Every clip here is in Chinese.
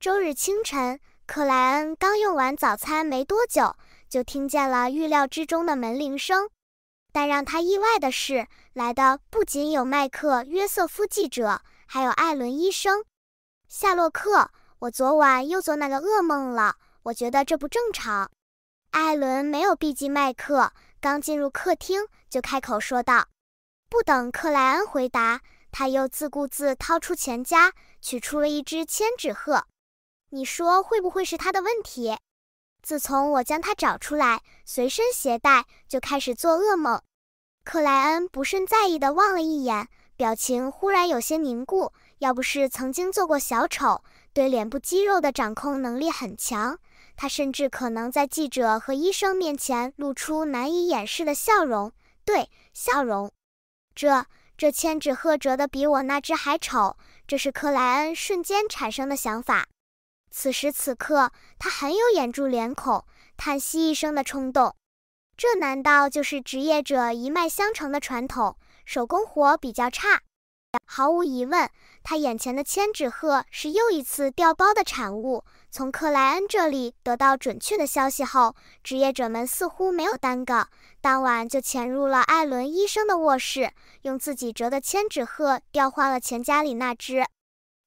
周日清晨，克莱恩刚用完早餐没多久，就听见了预料之中的门铃声。但让他意外的是，来的不仅有麦克约瑟夫记者，还有艾伦医生。夏洛克，我昨晚又做那个噩梦了，我觉得这不正常。艾伦没有避忌麦克，刚进入客厅就开口说道。不等克莱恩回答，他又自顾自掏出钱夹，取出了一只千纸鹤。你说会不会是他的问题？自从我将他找出来，随身携带，就开始做噩梦。克莱恩不甚在意地望了一眼，表情忽然有些凝固。要不是曾经做过小丑，对脸部肌肉的掌控能力很强，他甚至可能在记者和医生面前露出难以掩饰的笑容。对，笑容。这这千纸鹤折得比我那只还丑，这是克莱恩瞬间产生的想法。此时此刻，他很有掩住脸孔、叹息一声的冲动。这难道就是职业者一脉相承的传统？手工活比较差。毫无疑问，他眼前的千纸鹤是又一次调包的产物。从克莱恩这里得到准确的消息后，职业者们似乎没有耽搁，当晚就潜入了艾伦医生的卧室，用自己折的千纸鹤调换了钱夹里那只。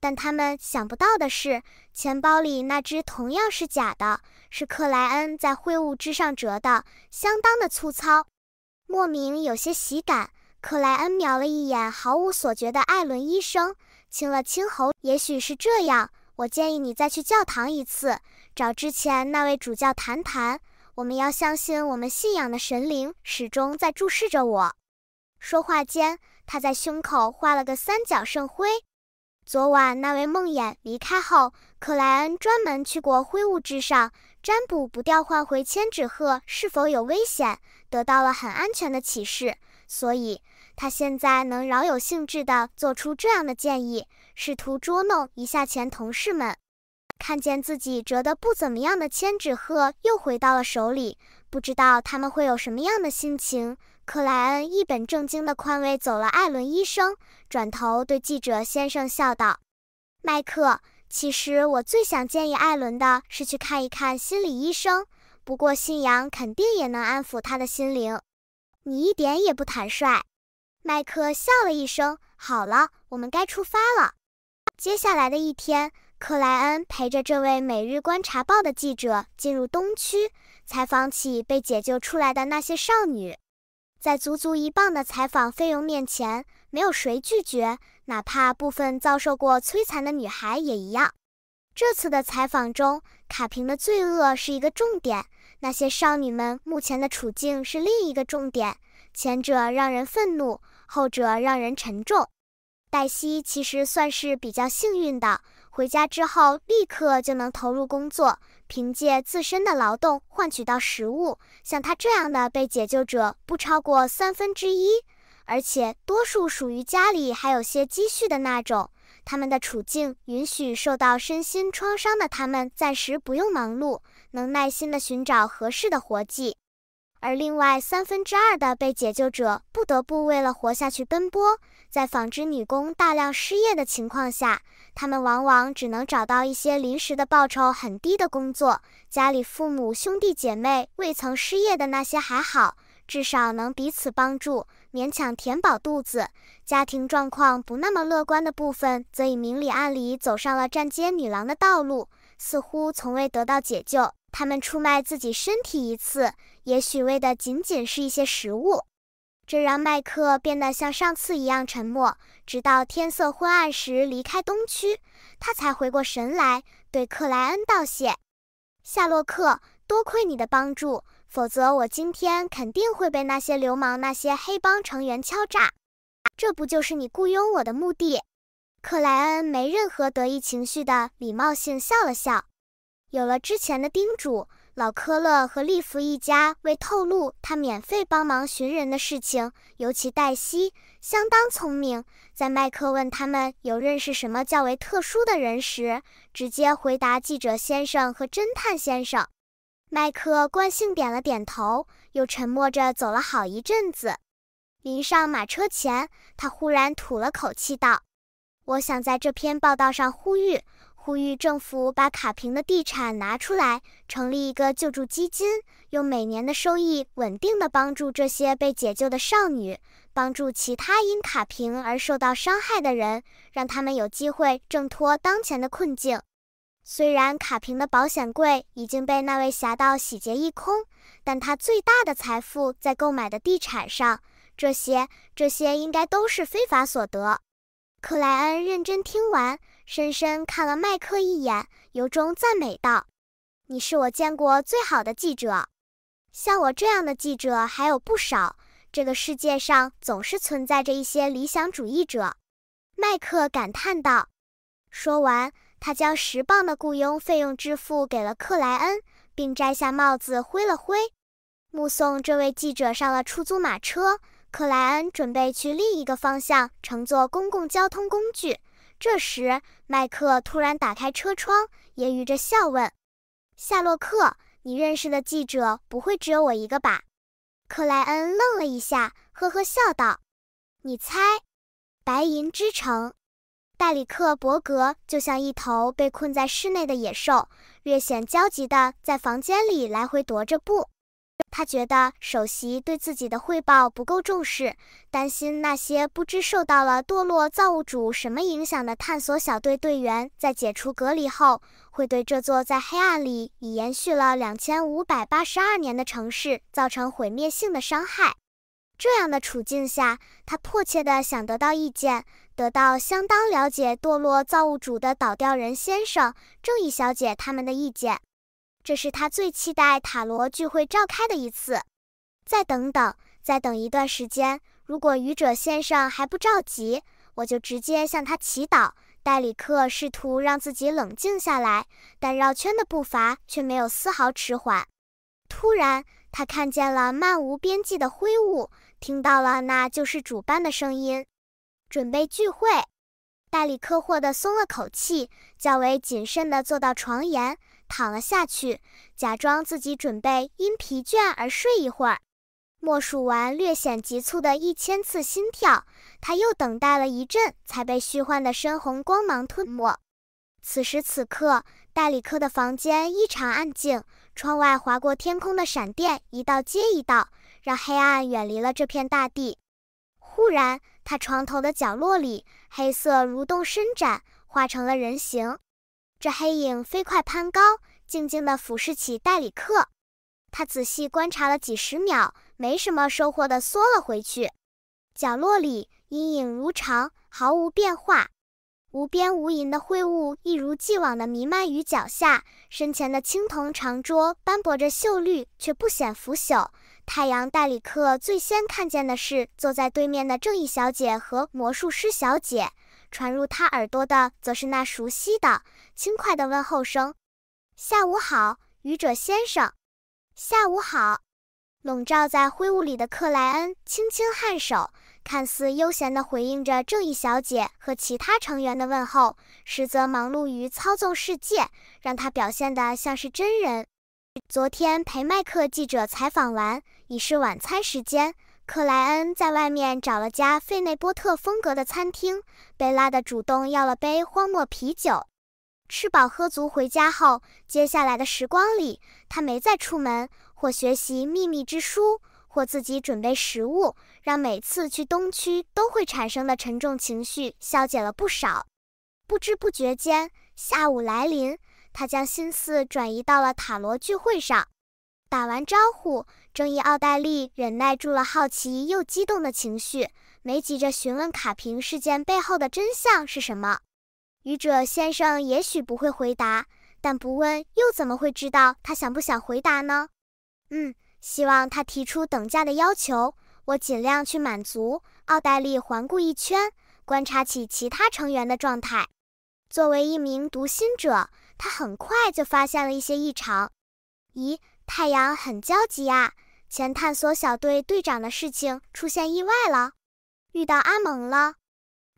但他们想不到的是，钱包里那只同样是假的，是克莱恩在会晤之上折的，相当的粗糙。莫名有些喜感，克莱恩瞄了一眼毫无所觉的艾伦医生，清了清喉。也许是这样。我建议你再去教堂一次，找之前那位主教谈谈。我们要相信，我们信仰的神灵始终在注视着我。说话间，他在胸口画了个三角圣徽。昨晚那位梦魇离开后，克莱恩专门去过灰雾之上占卜，不调换回千纸鹤是否有危险，得到了很安全的启示。所以，他现在能饶有兴致地做出这样的建议。试图捉弄一下前同事们，看见自己折得不怎么样的千纸鹤又回到了手里，不知道他们会有什么样的心情。克莱恩一本正经地宽慰走了艾伦医生，转头对记者先生笑道：“麦克，其实我最想建议艾伦的是去看一看心理医生，不过信仰肯定也能安抚他的心灵。你一点也不坦率。”麦克笑了一声：“好了，我们该出发了。”接下来的一天，克莱恩陪着这位《每日观察报》的记者进入东区，采访起被解救出来的那些少女。在足足一磅的采访费用面前，没有谁拒绝，哪怕部分遭受过摧残的女孩也一样。这次的采访中，卡平的罪恶是一个重点，那些少女们目前的处境是另一个重点。前者让人愤怒，后者让人沉重。黛西其实算是比较幸运的，回家之后立刻就能投入工作，凭借自身的劳动换取到食物。像他这样的被解救者不超过三分之一，而且多数属于家里还有些积蓄的那种。他们的处境允许受到身心创伤的他们暂时不用忙碌，能耐心地寻找合适的活计。而另外三分之二的被解救者不得不为了活下去奔波。在纺织女工大量失业的情况下，他们往往只能找到一些临时的、报酬很低的工作。家里父母兄弟姐妹未曾失业的那些还好，至少能彼此帮助，勉强填饱肚子。家庭状况不那么乐观的部分，则以明里暗里走上了站街女郎的道路，似乎从未得到解救。他们出卖自己身体一次，也许为的仅仅是一些食物。这让麦克变得像上次一样沉默，直到天色昏暗时离开东区，他才回过神来，对克莱恩道谢：“夏洛克，多亏你的帮助，否则我今天肯定会被那些流氓、那些黑帮成员敲诈。这不就是你雇佣我的目的？”克莱恩没任何得意情绪的礼貌性笑了笑。有了之前的叮嘱。老科勒和利弗一家为透露他免费帮忙寻人的事情，尤其黛西相当聪明。在麦克问他们有认识什么较为特殊的人时，直接回答记者先生和侦探先生。麦克惯性点了点头，又沉默着走了好一阵子。临上马车前，他忽然吐了口气道：“我想在这篇报道上呼吁。”呼吁政府把卡平的地产拿出来，成立一个救助基金，用每年的收益稳定的帮助这些被解救的少女，帮助其他因卡平而受到伤害的人，让他们有机会挣脱当前的困境。虽然卡平的保险柜已经被那位侠盗洗劫一空，但他最大的财富在购买的地产上，这些这些应该都是非法所得。克莱恩认真听完。深深看了麦克一眼，由衷赞美道：“你是我见过最好的记者。像我这样的记者还有不少。这个世界上总是存在着一些理想主义者。”麦克感叹道。说完，他将十磅的雇佣费用支付给了克莱恩，并摘下帽子挥了挥，目送这位记者上了出租马车。克莱恩准备去另一个方向乘坐公共交通工具。这时，麦克突然打开车窗，揶揄着笑问：“夏洛克，你认识的记者不会只有我一个吧？”克莱恩愣了一下，呵呵笑道：“你猜，白银之城。”戴里克伯格就像一头被困在室内的野兽，略显焦急地在房间里来回踱着步。他觉得首席对自己的汇报不够重视，担心那些不知受到了堕落造物主什么影响的探索小队队员在解除隔离后，会对这座在黑暗里已延续了两千五百八十二年的城市造成毁灭性的伤害。这样的处境下，他迫切地想得到意见，得到相当了解堕落造物主的倒吊人先生、正义小姐他们的意见。这是他最期待塔罗聚会召开的一次。再等等，再等一段时间。如果愚者先生还不着急，我就直接向他祈祷。戴里克试图让自己冷静下来，但绕圈的步伐却没有丝毫迟缓。突然，他看见了漫无边际的灰雾，听到了那救世主般的声音：“准备聚会。”戴里克霍地松了口气，较为谨慎地坐到床沿。躺了下去，假装自己准备因疲倦而睡一会儿。默数完略显急促的一千次心跳，他又等待了一阵，才被虚幻的深红光芒吞没。此时此刻，戴里克的房间异常安静，窗外划过天空的闪电一道接一道，让黑暗远离了这片大地。忽然，他床头的角落里，黑色蠕动伸展，化成了人形。这黑影飞快攀高，静静地俯视起戴里克。他仔细观察了几十秒，没什么收获地缩了回去。角落里阴影如常，毫无变化。无边无垠的灰雾一如既往地弥漫于脚下。身前的青铜长桌斑驳着锈绿，却不显腐朽。太阳戴里克最先看见的是坐在对面的正义小姐和魔术师小姐。传入他耳朵的，则是那熟悉的、轻快的问候声：“下午好，愚者先生。”“下午好。”笼罩在灰雾里的克莱恩轻轻颔首，看似悠闲地回应着正义小姐和其他成员的问候，实则忙碌于操纵世界，让他表现得像是真人。昨天陪麦克记者采访完，已是晚餐时间。克莱恩在外面找了家费内波特风格的餐厅，被拉的主动要了杯荒漠啤酒。吃饱喝足回家后，接下来的时光里，他没再出门，或学习秘密之书，或自己准备食物，让每次去东区都会产生的沉重情绪消解了不少。不知不觉间，下午来临，他将心思转移到了塔罗聚会上。打完招呼，正义奥黛丽忍耐住了好奇又激动的情绪，没急着询问卡平事件背后的真相是什么。愚者先生也许不会回答，但不问又怎么会知道他想不想回答呢？嗯，希望他提出等价的要求，我尽量去满足。奥黛丽环顾一圈，观察起其他成员的状态。作为一名读心者，他很快就发现了一些异常。咦？太阳很焦急啊！前探索小队队长的事情出现意外了，遇到阿蒙了。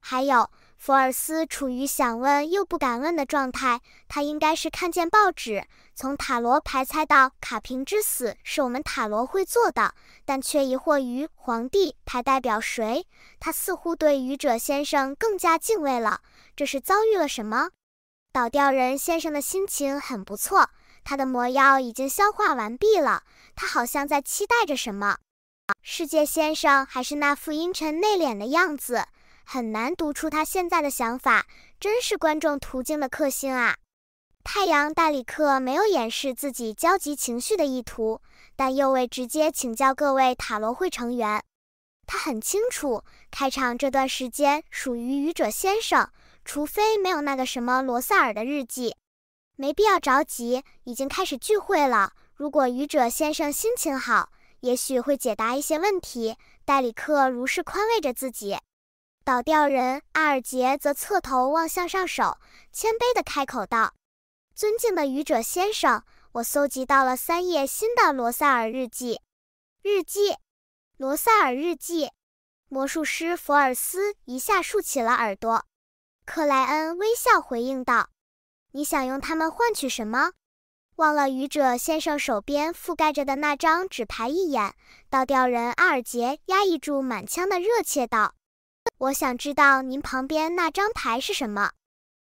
还有，福尔斯处于想问又不敢问的状态。他应该是看见报纸，从塔罗牌猜到卡平之死是我们塔罗会做的，但却疑惑于皇帝牌代表谁。他似乎对愚者先生更加敬畏了。这是遭遇了什么？倒吊人先生的心情很不错，他的魔药已经消化完毕了。他好像在期待着什么。世界先生还是那副阴沉内敛的样子，很难读出他现在的想法。真是观众途径的克星啊！太阳戴里克没有掩饰自己焦急情绪的意图，但又未直接请教各位塔罗会成员。他很清楚，开场这段时间属于愚者先生，除非没有那个什么罗塞尔的日记，没必要着急。已经开始聚会了。如果愚者先生心情好，也许会解答一些问题。戴里克如是宽慰着自己。倒吊人阿尔杰则侧头望向上手，谦卑地开口道：“尊敬的愚者先生，我搜集到了三页新的罗塞尔日记。日记。”罗塞尔日记，魔术师福尔斯一下竖起了耳朵。克莱恩微笑回应道：“你想用它们换取什么？”忘了愚者先生手边覆盖着的那张纸牌一眼，倒吊人阿尔杰压抑住满腔的热切道：“我想知道您旁边那张牌是什么。”